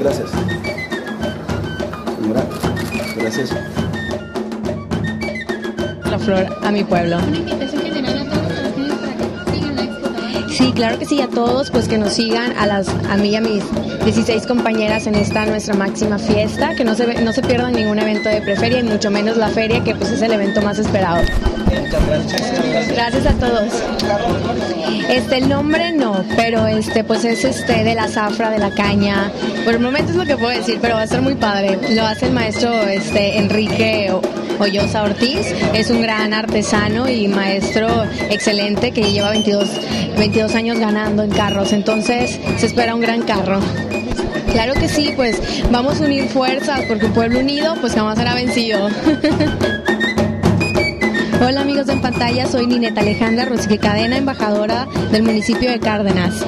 Gracias. Gracias. La flor a mi pueblo. Sí, claro que sí, a todos, pues que nos sigan, a, las, a mí y a mis 16 compañeras en esta nuestra máxima fiesta, que no se, no se pierdan ningún evento de preferia y mucho menos la feria, que pues es el evento más esperado. Muchas gracias. Gracias a todos. Este, el nombre no, pero este, pues es este de la zafra, de la caña. Por el momento es lo que puedo decir, pero va a ser muy padre. Lo hace el maestro este, Enrique Hoyosa Ortiz. Es un gran artesano y maestro excelente que lleva 22, 22 años ganando en carros. Entonces se espera un gran carro. Claro que sí, pues vamos a unir fuerzas porque un pueblo unido pues jamás será vencido. Pantalla, soy Nineta Alejandra Rosique Cadena, embajadora del municipio de Cárdenas.